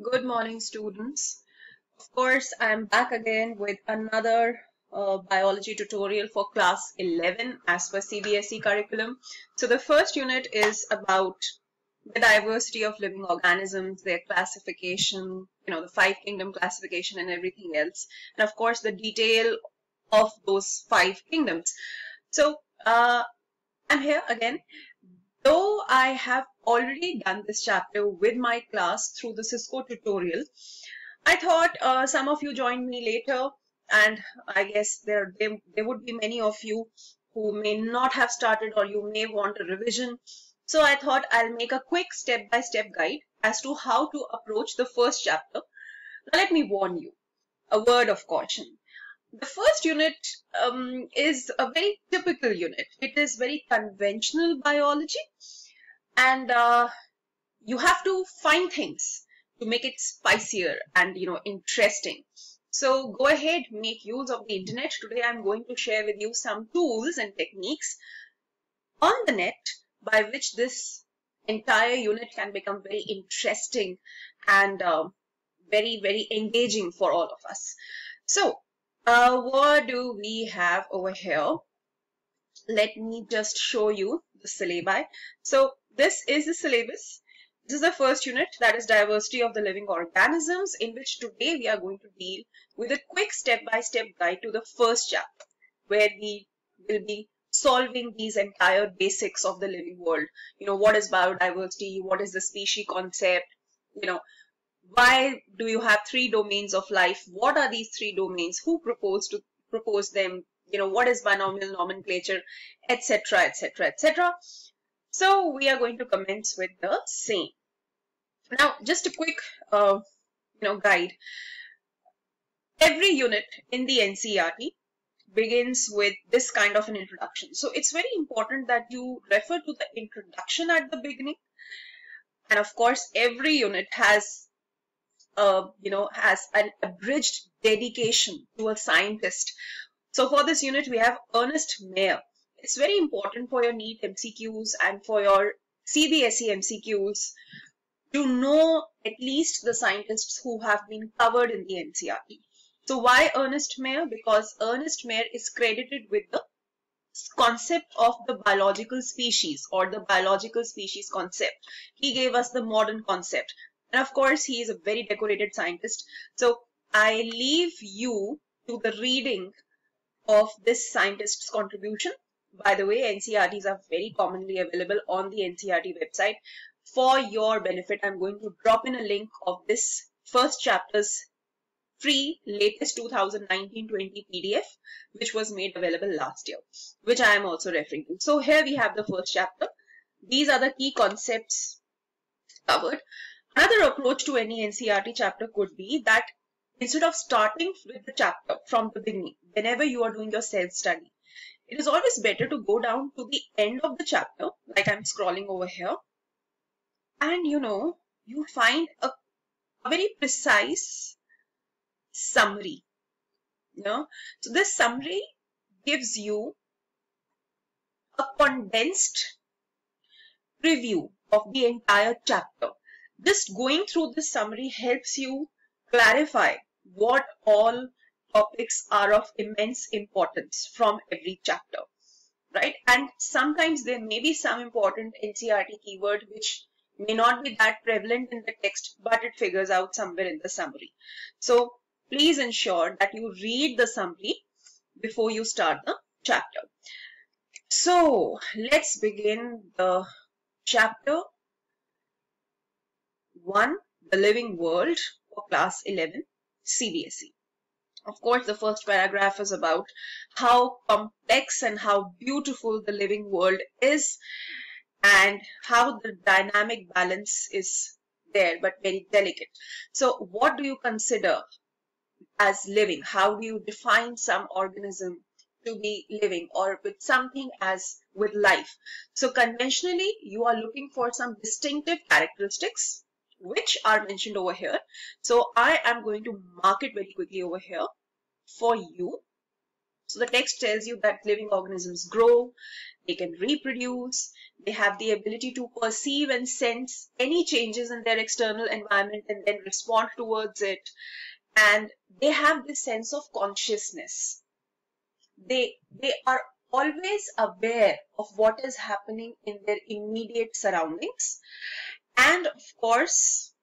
Good morning, students. Of course, I'm back again with another uh, biology tutorial for class 11 as per CBSE curriculum. So the first unit is about the diversity of living organisms, their classification, you know, the five kingdom classification and everything else. And of course, the detail of those five kingdoms. So uh, I'm here again Though I have already done this chapter with my class through the Cisco tutorial, I thought uh, some of you joined me later and I guess there, there, there would be many of you who may not have started or you may want a revision. So I thought I'll make a quick step-by-step -step guide as to how to approach the first chapter. Now let me warn you, a word of caution. The first unit um, is a very typical unit. It is very conventional biology and uh, you have to find things to make it spicier and you know interesting. So go ahead, make use of the internet. Today I'm going to share with you some tools and techniques on the net by which this entire unit can become very interesting and uh, very, very engaging for all of us. So uh, what do we have over here? Let me just show you the syllabi. So this is the syllabus. This is the first unit that is diversity of the living organisms in which today we are going to deal with a quick step-by-step -step guide to the first chapter where we will be solving these entire basics of the living world. You know, what is biodiversity? What is the species concept? You know, why do you have three domains of life? What are these three domains? Who proposed to propose them? You know, what is binomial nomenclature, etc., etc., etc. So we are going to commence with the same. Now, just a quick, uh, you know, guide. Every unit in the NCERT begins with this kind of an introduction. So it's very important that you refer to the introduction at the beginning. And of course, every unit has you know, has an abridged dedication to a scientist. So for this unit, we have Ernest Mayr. It's very important for your NEET MCQs and for your CBSE MCQs to know at least the scientists who have been covered in the NCERT. So why Ernest Mayr? Because Ernest Mayr is credited with the concept of the biological species or the biological species concept. He gave us the modern concept. And of course, he is a very decorated scientist. So I leave you to the reading of this scientist's contribution. By the way, NCERTs are very commonly available on the NCERT website. For your benefit, I'm going to drop in a link of this first chapter's free latest 2019-20 PDF, which was made available last year, which I am also referring to. So here we have the first chapter. These are the key concepts covered. Another approach to any NCERT chapter could be that instead of starting with the chapter from the beginning, whenever you are doing your self-study, it is always better to go down to the end of the chapter, like I'm scrolling over here, and you know, you find a, a very precise summary. You know? So this summary gives you a condensed review of the entire chapter. Just going through this summary helps you clarify what all topics are of immense importance from every chapter, right? And sometimes there may be some important NCERT keyword which may not be that prevalent in the text, but it figures out somewhere in the summary. So please ensure that you read the summary before you start the chapter. So let's begin the chapter 1. The Living World for Class 11 CBSE. Of course, the first paragraph is about how complex and how beautiful the living world is and how the dynamic balance is there but very delicate. So what do you consider as living? How do you define some organism to be living or with something as with life? So conventionally, you are looking for some distinctive characteristics which are mentioned over here. So I am going to mark it very quickly over here for you So the text tells you that living organisms grow, they can reproduce, they have the ability to perceive and sense any changes in their external environment and then respond towards it. And they have this sense of consciousness. They, they are always aware of what is happening in their immediate surroundings. And of course,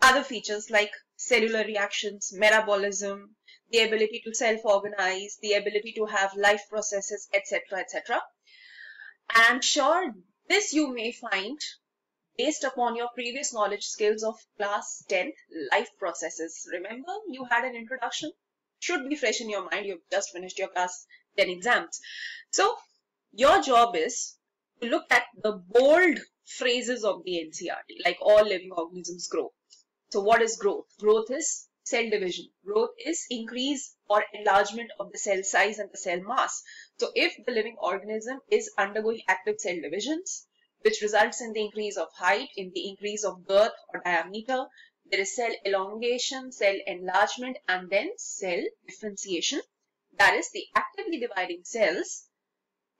other features like cellular reactions, metabolism, the ability to self-organize, the ability to have life processes, etc., etc. I'm sure this you may find based upon your previous knowledge skills of class 10 life processes. Remember you had an introduction? Should be fresh in your mind. You've just finished your class 10 exams. So your job is to look at the bold phrases of the NCERT, like all living organisms grow. So what is growth? Growth is cell division. Growth is increase or enlargement of the cell size and the cell mass. So if the living organism is undergoing active cell divisions, which results in the increase of height, in the increase of girth or diameter, there is cell elongation, cell enlargement, and then cell differentiation. That is, the actively dividing cells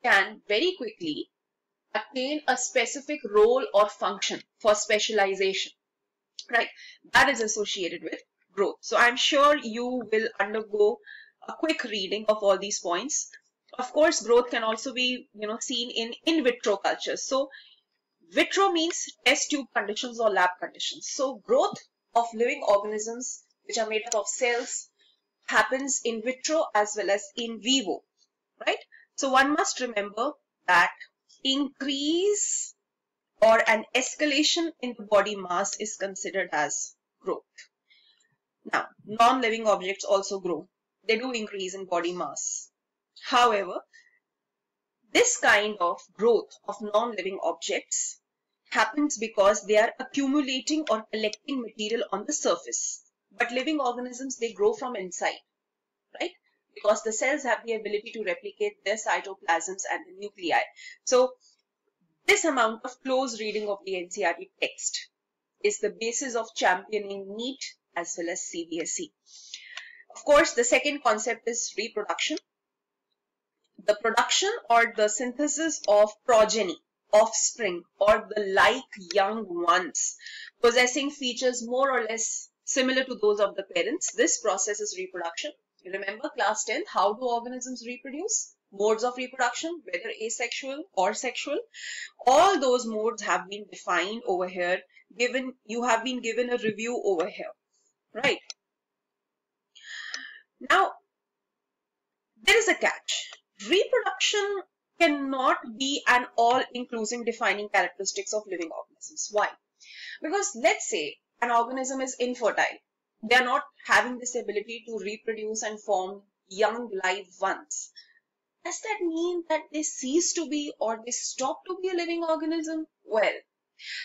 can very quickly attain a specific role or function for specialization right? That is associated with growth. So i'm sure you will undergo a quick reading of all these points. Of course growth can also be you know seen in in vitro cultures so vitro means test tube conditions or lab conditions. So growth of living organisms which are made up of cells happens in vitro as well as in vivo right? So one must remember that increase or an escalation in the body mass is considered as growth. Now, non-living objects also grow. They do increase in body mass. However, this kind of growth of non-living objects happens because they are accumulating or collecting material on the surface. But living organisms, they grow from inside, right? Because the cells have the ability to replicate their cytoplasms and the nuclei. So this amount of close reading of the NCERT text is the basis of championing NEET as well as CBSE. Of course, the second concept is reproduction. The production or the synthesis of progeny, offspring, or the like young ones possessing features more or less similar to those of the parents. This process is reproduction. Remember class 10, how do organisms reproduce? modes of reproduction, whether asexual or sexual. All those modes have been defined over here, given you have been given a review over here, right? Now, there is a catch. Reproduction cannot be an all-inclusive defining characteristics of living organisms. Why? Because let's say an organism is infertile. They are not having this ability to reproduce and form young live ones does that mean that they cease to be or they stop to be a living organism? Well,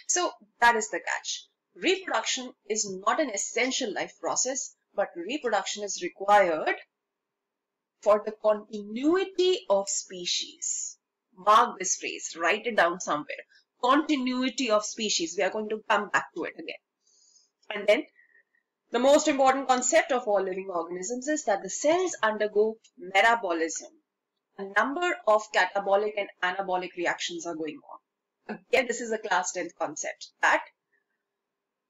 so that is the catch. Reproduction is not an essential life process, but reproduction is required for the continuity of species. Mark this phrase, write it down somewhere. Continuity of species. We are going to come back to it again. And then the most important concept of all living organisms is that the cells undergo metabolism. A number of catabolic and anabolic reactions are going on. Again, this is a class 10th concept. That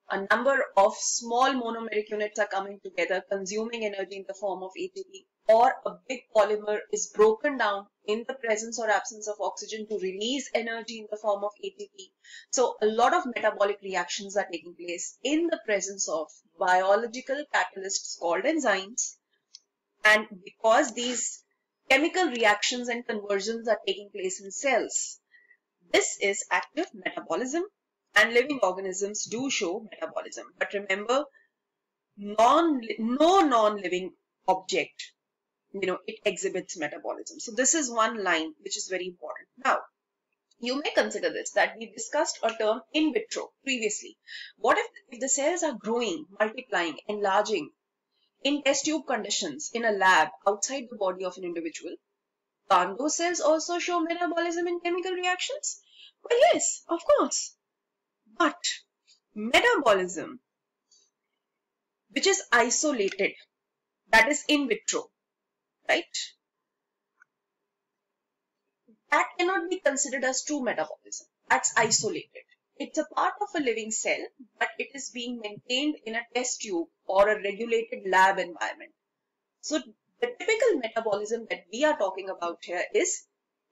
a number of small monomeric units are coming together, consuming energy in the form of ATP, or a big polymer is broken down in the presence or absence of oxygen to release energy in the form of ATP. So a lot of metabolic reactions are taking place in the presence of biological catalysts called enzymes. And because these chemical reactions and conversions are taking place in cells. This is active metabolism and living organisms do show metabolism. But remember, non, no non-living object, you know, it exhibits metabolism. So this is one line which is very important. Now, you may consider this that we discussed a term in vitro previously. What if, if the cells are growing, multiplying, enlarging, in test tube conditions in a lab outside the body of an individual, can those cells also show metabolism in chemical reactions? Well, yes, of course. But metabolism, which is isolated, that is in vitro, right? That cannot be considered as true metabolism. That's isolated. It's a part of a living cell, but it is being maintained in a test tube or a regulated lab environment. So the typical metabolism that we are talking about here is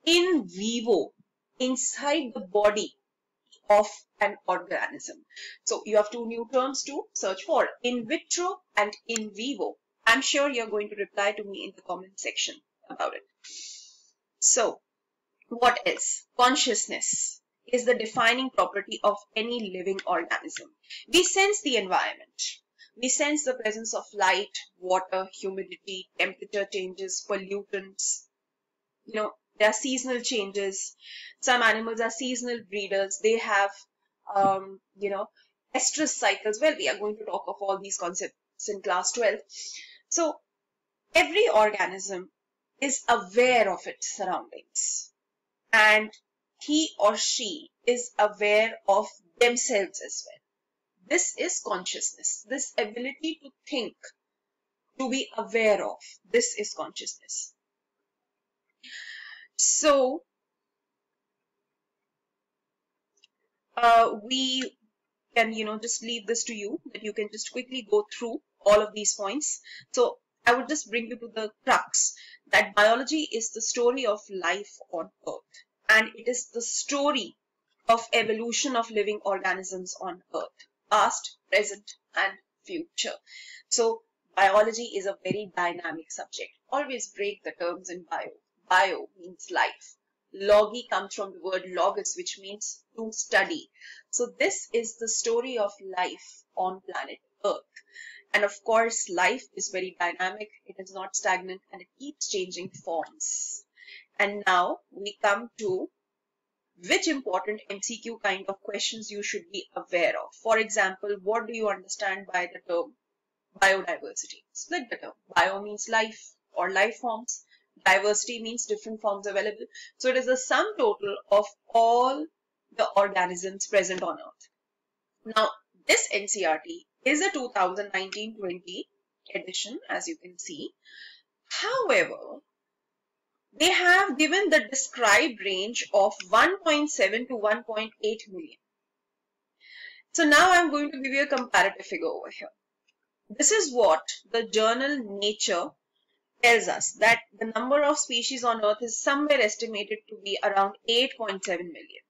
in vivo, inside the body of an organism. So you have two new terms to search for, in vitro and in vivo. I'm sure you're going to reply to me in the comment section about it. So what else? Consciousness is the defining property of any living organism. We sense the environment. We sense the presence of light, water, humidity, temperature changes, pollutants. You know, there are seasonal changes. Some animals are seasonal breeders. They have, um, you know, estrus cycles. Well, we are going to talk of all these concepts in class 12. So, every organism is aware of its surroundings and he or she is aware of themselves as well. This is consciousness. This ability to think, to be aware of. This is consciousness. So, uh, we can, you know, just leave this to you that you can just quickly go through all of these points. So, I would just bring you to the crux that biology is the story of life on earth and it is the story of evolution of living organisms on earth past present and future. So biology is a very dynamic subject. Always break the terms in bio. Bio means life logi comes from the word logos which means to study so this is the story of life on planet earth and of course life is very dynamic it is not stagnant and it keeps changing forms and now we come to which important MCQ kind of questions you should be aware of. For example, what do you understand by the term biodiversity? Split the term. Bio means life or life forms. Diversity means different forms available. So it is the sum total of all the organisms present on earth. Now, this NCERT is a 2019-20 edition, as you can see. However, they have given the described range of 1.7 to 1.8 million. So now I'm going to give you a comparative figure over here. This is what the journal Nature tells us that the number of species on earth is somewhere estimated to be around 8.7 million.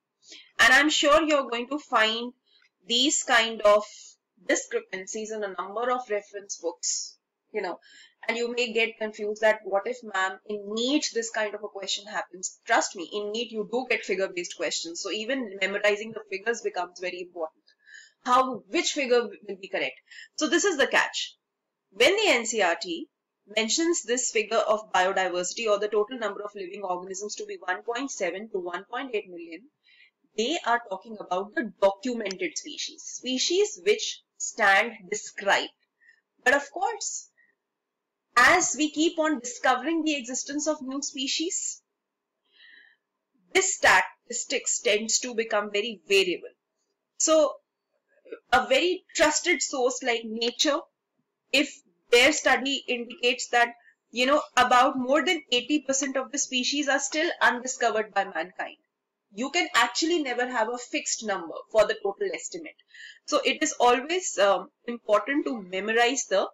And I'm sure you're going to find these kind of discrepancies in a number of reference books, you know, and you may get confused that what if ma'am in NEET this kind of a question happens. Trust me, in NEET you do get figure based questions. So even memorizing the figures becomes very important. How, which figure will be correct? So this is the catch. When the NCERT mentions this figure of biodiversity or the total number of living organisms to be 1.7 to 1.8 million, they are talking about the documented species, species which stand described. But of course, as we keep on discovering the existence of new species, this statistics tends to become very variable. So a very trusted source like nature, if their study indicates that, you know, about more than 80% of the species are still undiscovered by mankind. You can actually never have a fixed number for the total estimate. So it is always um, important to memorize the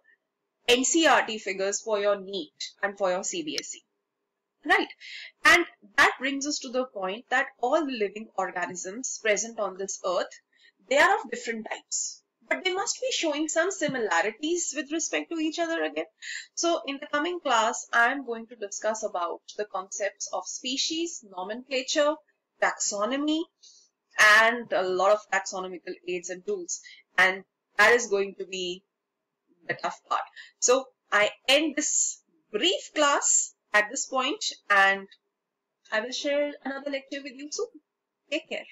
NCERT figures for your NEET and for your CBSE. Right. And that brings us to the point that all the living organisms present on this earth, they are of different types. But they must be showing some similarities with respect to each other again. So in the coming class, I'm going to discuss about the concepts of species, nomenclature, taxonomy, and a lot of taxonomical aids and tools. And that is going to be the tough part. So I end this brief class at this point and I will share another lecture with you soon. Take care.